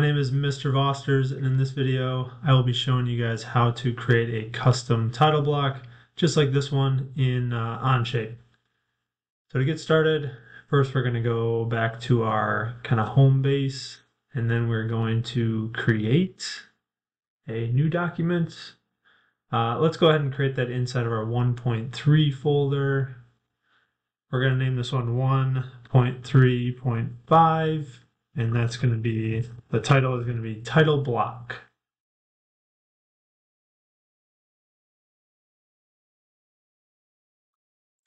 my name is Mr. Vosters and in this video I will be showing you guys how to create a custom title block just like this one in uh, Onshape. So to get started, first we're going to go back to our kind of home base and then we're going to create a new document. Uh, let's go ahead and create that inside of our 1.3 folder. We're going to name this one 1.3.5 and that's going to be the title is going to be title block.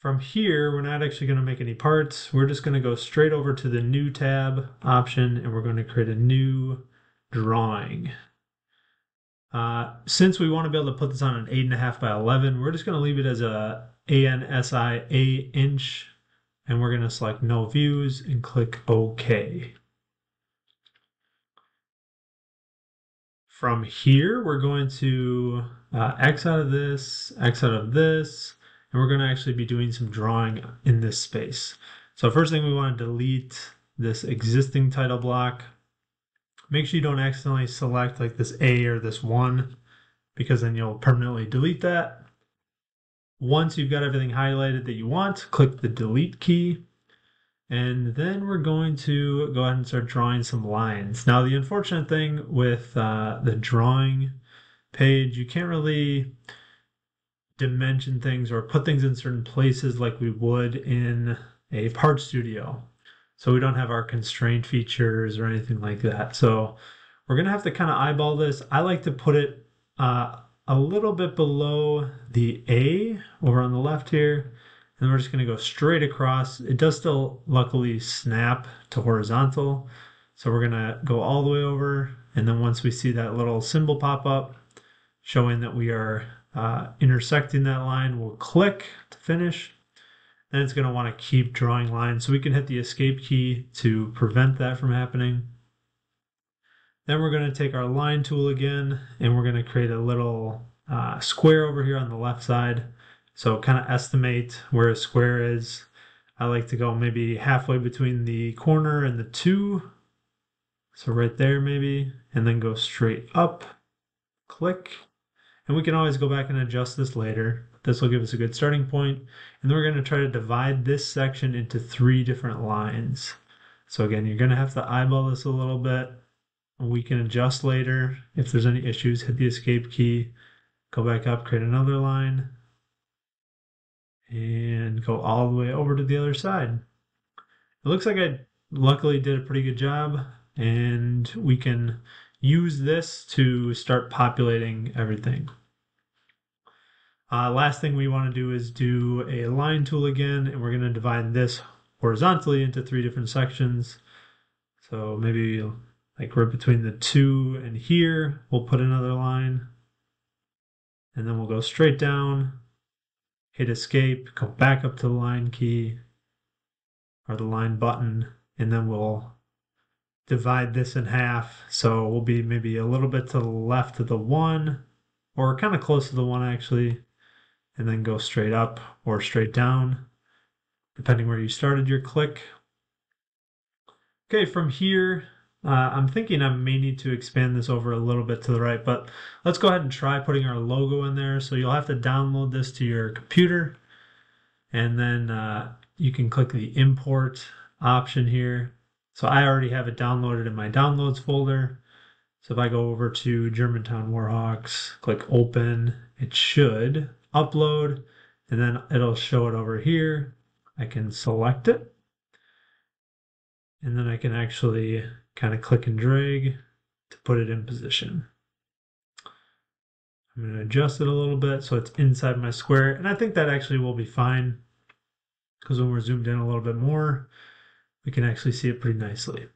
From here, we're not actually going to make any parts. We're just going to go straight over to the new tab option and we're going to create a new drawing. Uh, since we want to be able to put this on an 8.5 by 11, we're just going to leave it as a ANSI A inch and we're going to select no views and click OK. From here, we're going to uh, X out of this, X out of this, and we're going to actually be doing some drawing in this space. So first thing we want to delete this existing title block. Make sure you don't accidentally select like this A or this one because then you'll permanently delete that. Once you've got everything highlighted that you want, click the delete key and then we're going to go ahead and start drawing some lines. Now, the unfortunate thing with uh, the drawing page, you can't really dimension things or put things in certain places like we would in a part studio. So we don't have our constraint features or anything like that. So we're going to have to kind of eyeball this. I like to put it uh, a little bit below the A over on the left here and we're just going to go straight across. It does still luckily snap to horizontal. So we're going to go all the way over. And then once we see that little symbol pop up showing that we are uh, intersecting that line, we'll click to finish. Then it's going to want to keep drawing lines. So we can hit the escape key to prevent that from happening. Then we're going to take our line tool again and we're going to create a little uh, square over here on the left side. So kind of estimate where a square is. I like to go maybe halfway between the corner and the two. So right there maybe, and then go straight up, click. And we can always go back and adjust this later. This will give us a good starting point. And then we're going to try to divide this section into three different lines. So again, you're going to have to eyeball this a little bit. We can adjust later. If there's any issues, hit the escape key, go back up, create another line, and go all the way over to the other side. It looks like I luckily did a pretty good job and we can use this to start populating everything. Uh, last thing we want to do is do a line tool again and we're going to divide this horizontally into three different sections. So maybe like right between the two and here, we'll put another line and then we'll go straight down hit escape, come back up to the line key or the line button, and then we'll divide this in half. So we'll be maybe a little bit to the left of the one, or kind of close to the one actually, and then go straight up or straight down, depending where you started your click. Okay, from here, uh, I'm thinking I may need to expand this over a little bit to the right, but let's go ahead and try putting our logo in there. So you'll have to download this to your computer and then uh, you can click the import option here. So I already have it downloaded in my downloads folder. So if I go over to Germantown Warhawks, click open, it should upload and then it'll show it over here. I can select it and then I can actually kind of click and drag to put it in position. I'm going to adjust it a little bit so it's inside my square. And I think that actually will be fine because when we're zoomed in a little bit more, we can actually see it pretty nicely.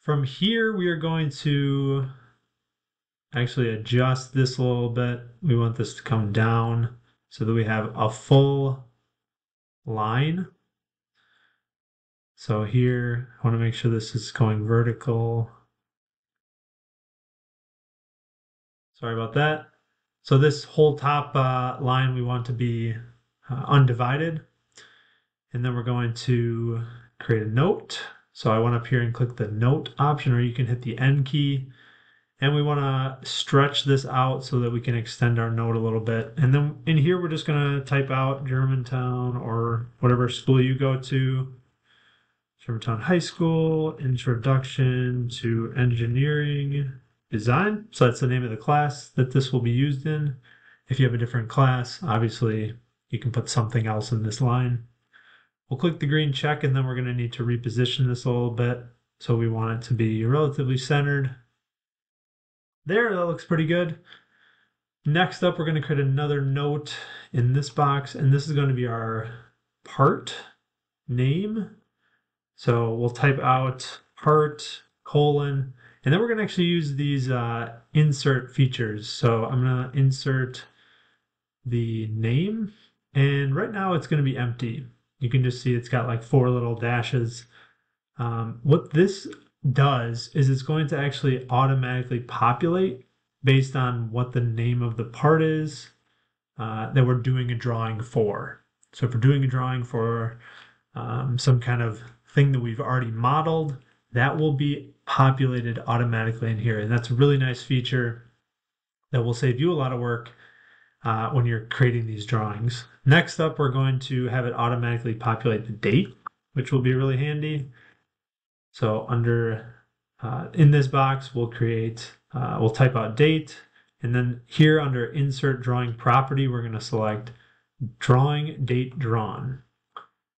From here, we are going to actually adjust this a little bit. We want this to come down so that we have a full line so here, I want to make sure this is going vertical. Sorry about that. So this whole top uh, line we want to be uh, undivided. And then we're going to create a note. So I went up here and click the note option, or you can hit the N key. And we want to stretch this out so that we can extend our note a little bit. And then in here, we're just going to type out Germantown or whatever school you go to. Germantown High School, Introduction to Engineering Design. So that's the name of the class that this will be used in. If you have a different class, obviously you can put something else in this line. We'll click the green check and then we're going to need to reposition this a little bit. So we want it to be relatively centered. There, that looks pretty good. Next up, we're going to create another note in this box, and this is going to be our part name. So we'll type out part colon, and then we're going to actually use these uh, insert features. So I'm going to insert the name, and right now it's going to be empty. You can just see it's got like four little dashes. Um, what this does is it's going to actually automatically populate based on what the name of the part is uh, that we're doing a drawing for. So if we're doing a drawing for um, some kind of thing that we've already modeled, that will be populated automatically in here. And that's a really nice feature that will save you a lot of work uh, when you're creating these drawings. Next up, we're going to have it automatically populate the date, which will be really handy. So under uh, in this box, we'll create, uh, we'll type out date, and then here under insert drawing property, we're going to select drawing date drawn.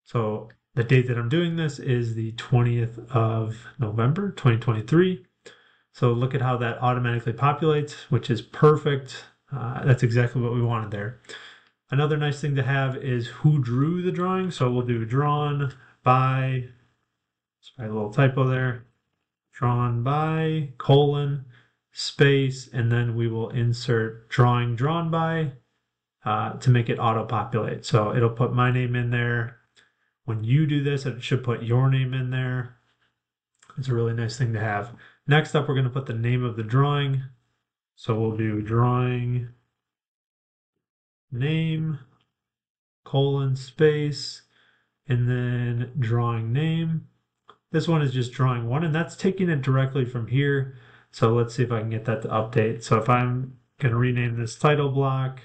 So the date that I'm doing this is the 20th of November, 2023. So look at how that automatically populates, which is perfect. Uh, that's exactly what we wanted there. Another nice thing to have is who drew the drawing. So we'll do drawn by, sorry, a little typo there, drawn by, colon, space, and then we will insert drawing drawn by uh, to make it auto-populate. So it'll put my name in there, when you do this, it should put your name in there. It's a really nice thing to have. Next up, we're going to put the name of the drawing. So we'll do drawing name, colon, space, and then drawing name. This one is just drawing one, and that's taking it directly from here. So let's see if I can get that to update. So if I'm going to rename this title block,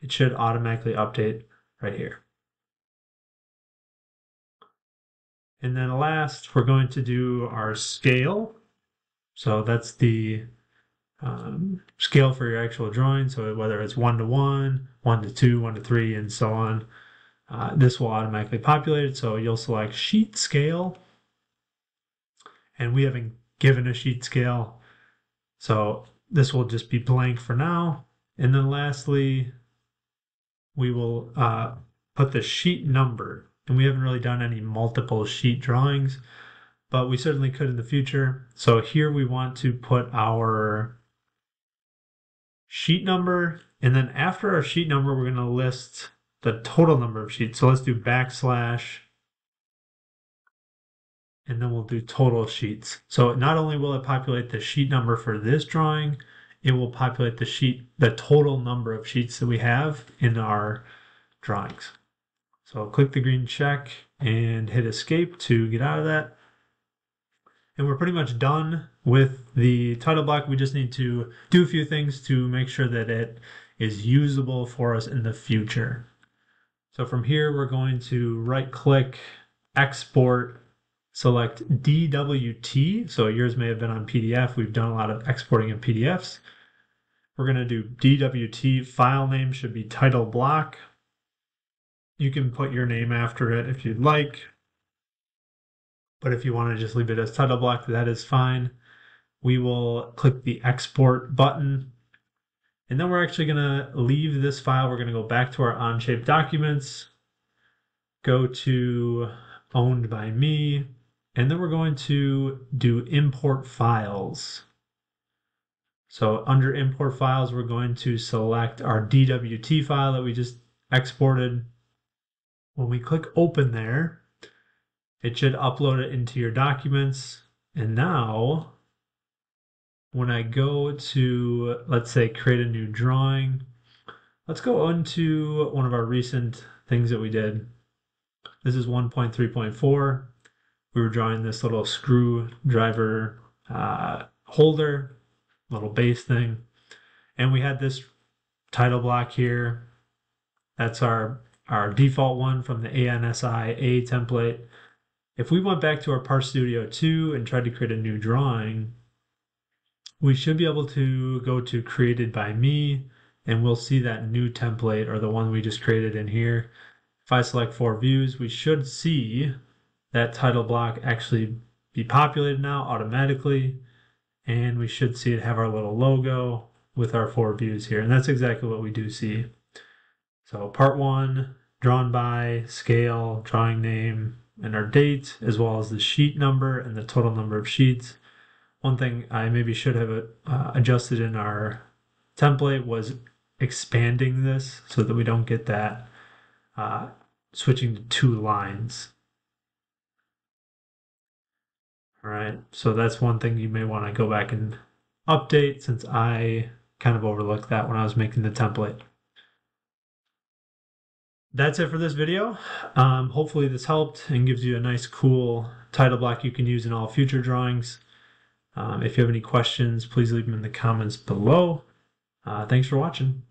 it should automatically update right here. And then last, we're going to do our scale. So that's the um, scale for your actual drawing. So whether it's one to one, one to two, one to three, and so on, uh, this will automatically populate it. So you'll select sheet scale. And we haven't given a sheet scale. So this will just be blank for now. And then lastly, we will uh, put the sheet number and we haven't really done any multiple sheet drawings, but we certainly could in the future. So here we want to put our sheet number, and then after our sheet number, we're going to list the total number of sheets. So let's do backslash, and then we'll do total sheets. So not only will it populate the sheet number for this drawing, it will populate the sheet, the total number of sheets that we have in our drawings. So I'll click the green check and hit escape to get out of that. And we're pretty much done with the title block. We just need to do a few things to make sure that it is usable for us in the future. So from here, we're going to right click, export, select DWT. So yours may have been on PDF. We've done a lot of exporting of PDFs. We're going to do DWT. File name should be title block. You can put your name after it if you'd like. But if you want to just leave it as title block, that is fine. We will click the export button. And then we're actually going to leave this file. We're going to go back to our Onshape documents, go to owned by me, and then we're going to do import files. So under import files, we're going to select our DWT file that we just exported when we click open there, it should upload it into your documents. And now, when I go to, let's say, create a new drawing, let's go into one of our recent things that we did. This is 1.3.4. we were drawing this little screwdriver uh, holder, little base thing. And we had this title block here. That's our, our default one from the ANSI A template. If we went back to our Part Studio 2 and tried to create a new drawing, we should be able to go to created by me and we'll see that new template or the one we just created in here. If I select four views, we should see that title block actually be populated now automatically. And we should see it have our little logo with our four views here. And that's exactly what we do see. So part one, drawn by, scale, drawing name, and our date, as well as the sheet number and the total number of sheets. One thing I maybe should have uh, adjusted in our template was expanding this so that we don't get that uh, switching to two lines. All right, so that's one thing you may want to go back and update since I kind of overlooked that when I was making the template. That's it for this video. Um, hopefully this helped and gives you a nice cool title block you can use in all future drawings. Um, if you have any questions, please leave them in the comments below. Uh, thanks for watching.